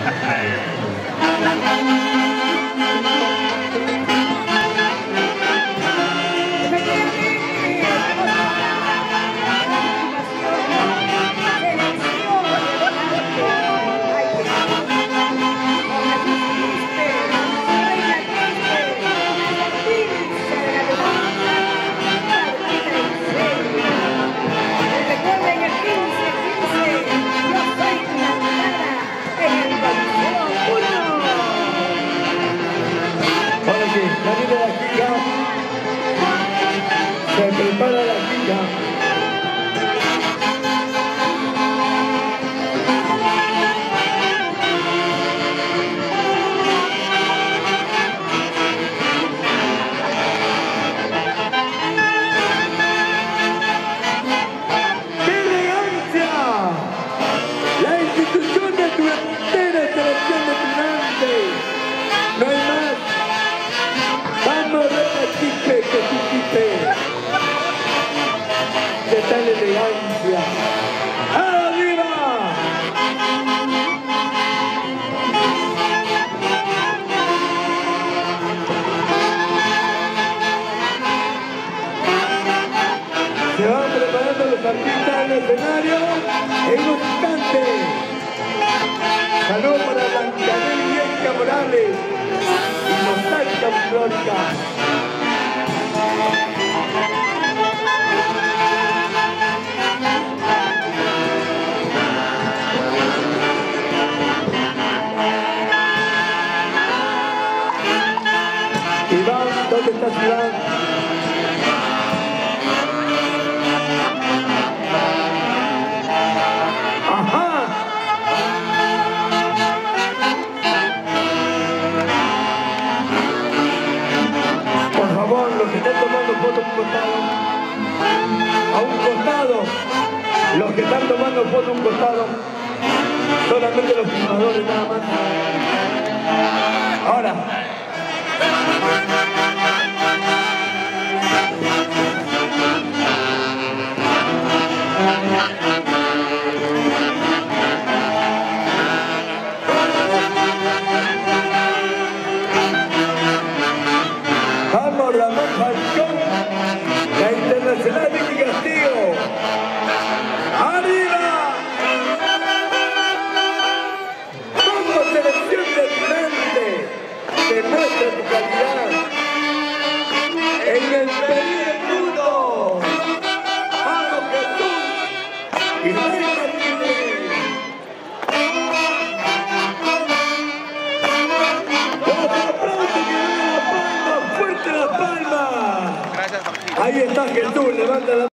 Hey. gracias. ¡Arriba! Se van preparando los artistas del escenario en un instante. Saludos para Blanca Nelly Morales y Nostalgia Flórica. ciudad. Ajá. Por favor, los que están tomando fotos a un costado, a un costado, los que están tomando fotos a un costado, solamente los filmadores nada más. en el mundo, a que tú. Y la palma, fuerte la palma. Ahí está Jesús, levanta la